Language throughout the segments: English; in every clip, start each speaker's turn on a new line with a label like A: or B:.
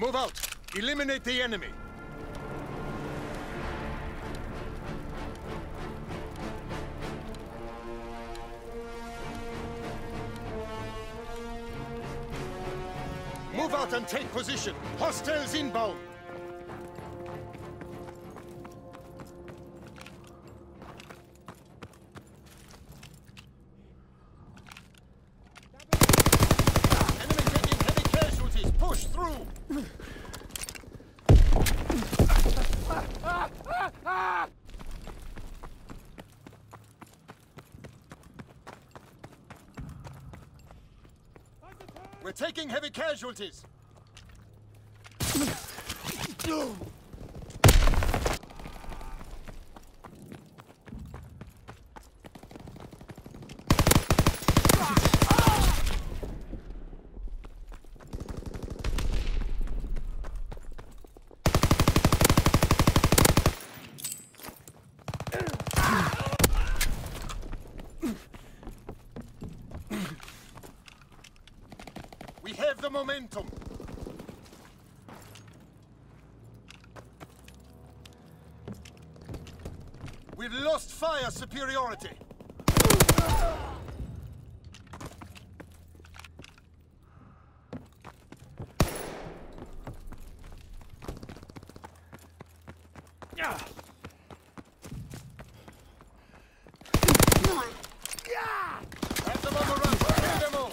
A: Move out. Eliminate the enemy. Move out and take position. Hostiles inbound. We're taking heavy casualties. Have the momentum. We've lost fire superiority. Have them on the run. Kill them all.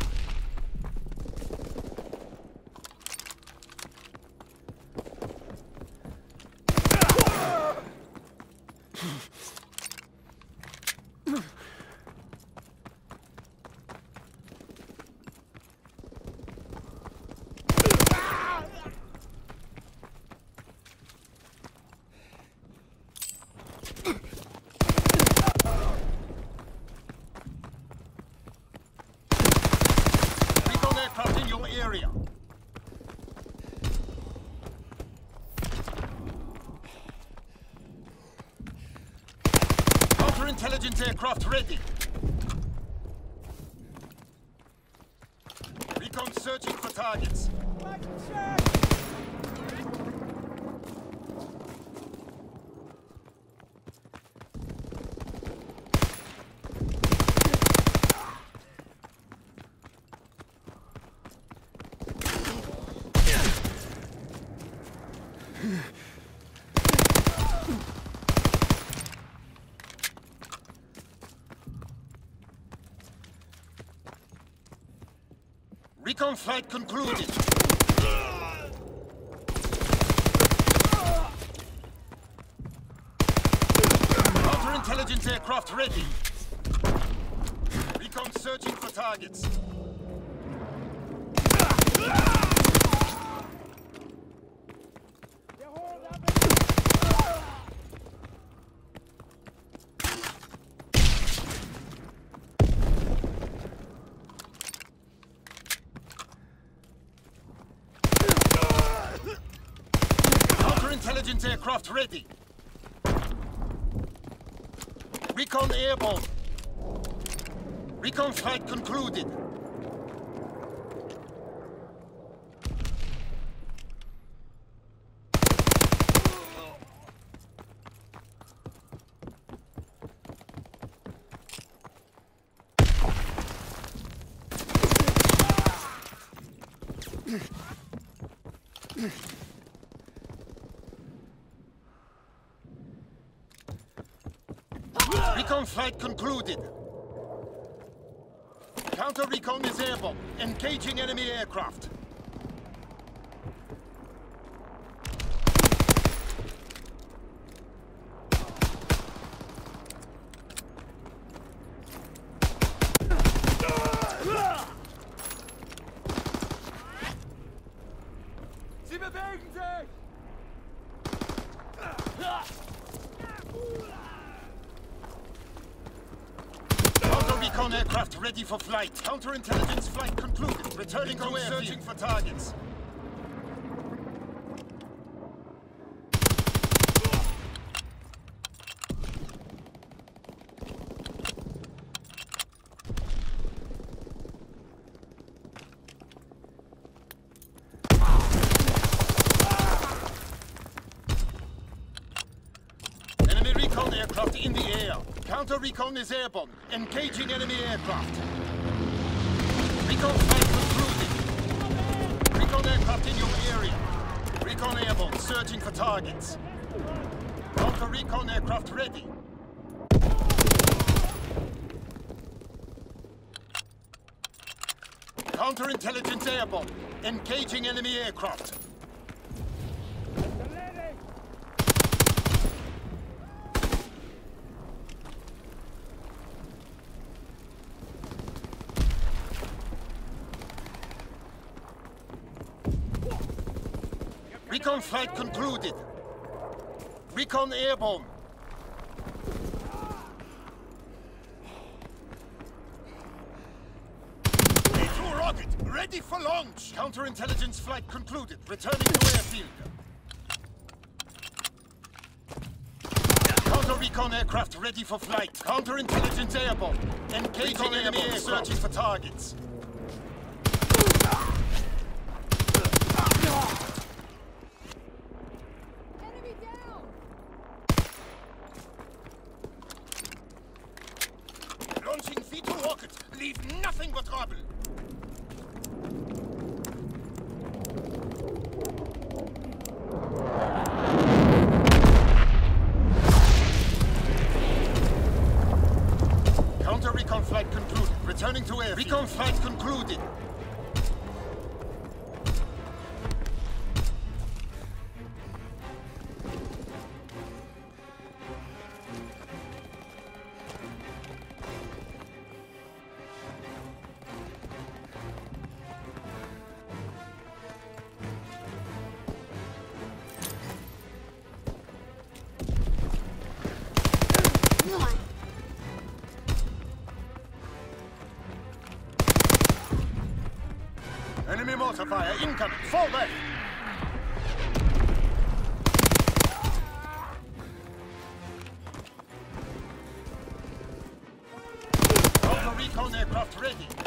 A: Recon aircraft in your area. Counterintelligence aircraft ready. Recon searching for targets. Recon flight concluded. Counterintelligence aircraft ready. Recon searching for targets. Aircraft ready. Recon airborne. Recon flight concluded. Flight concluded. Counter recon is airborne. Engaging enemy aircraft. Recon aircraft ready for flight. Counterintelligence flight concluded. Returning to airfield. searching for targets. Counter recon is airborne. Engaging enemy aircraft. Recon flight concluded. Recon aircraft in your area. Recon airborne, searching for targets. Counter recon aircraft ready. Counterintelligence airborne. Engaging enemy aircraft. Recon flight concluded. Recon airborne. V2 rocket, ready for launch. Counterintelligence flight concluded. Returning to airfield. Counter recon aircraft ready for flight. Counterintelligence airborne. Engaging enemy aircraft. Searching for targets. Ah!
B: Enemy down!
A: Launching V2 rocket. Leave nothing but rubble. Counter recon flight concluded. Returning mortar incoming. Fall back. Counter recon aircraft ready.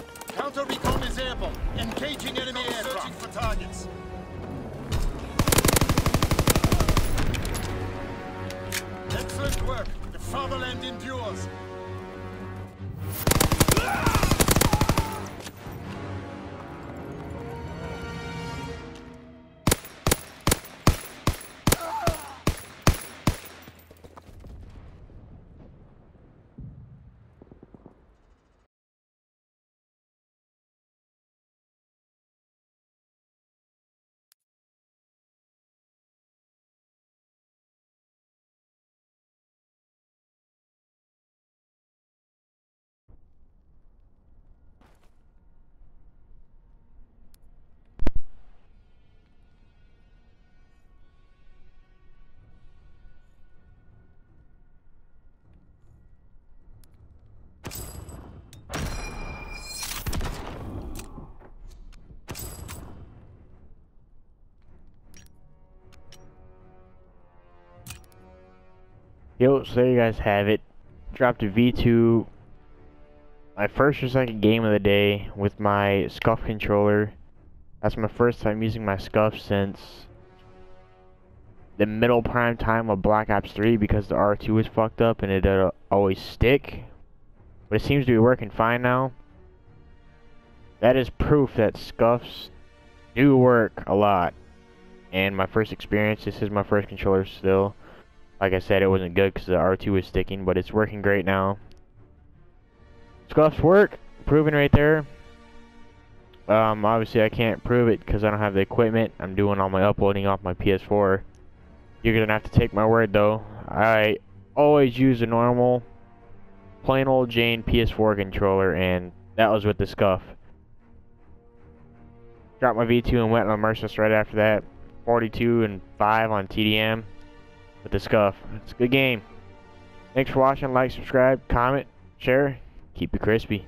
C: Yo, so there you guys have it. Dropped a V2. My first or second game of the day with my Scuf controller. That's my first time using my Scuf since the middle prime time of Black Ops 3 because the R2 was fucked up and it uh, always stick. But it seems to be working fine now. That is proof that Scufs do work a lot. And my first experience, this is my first controller still. Like I said, it wasn't good because the R2 was sticking, but it's working great now. Scufs work, proven right there. Um, obviously I can't prove it because I don't have the equipment. I'm doing all my uploading off my PS4. You're gonna have to take my word though. I always use a normal, plain old Jane PS4 controller, and that was with the Scuf. Dropped my V2 and went on Merciless right after that. 42 and 5 on TDM with the Scuf. It's a good game. Thanks for watching. Like, subscribe, comment, share. Keep it crispy.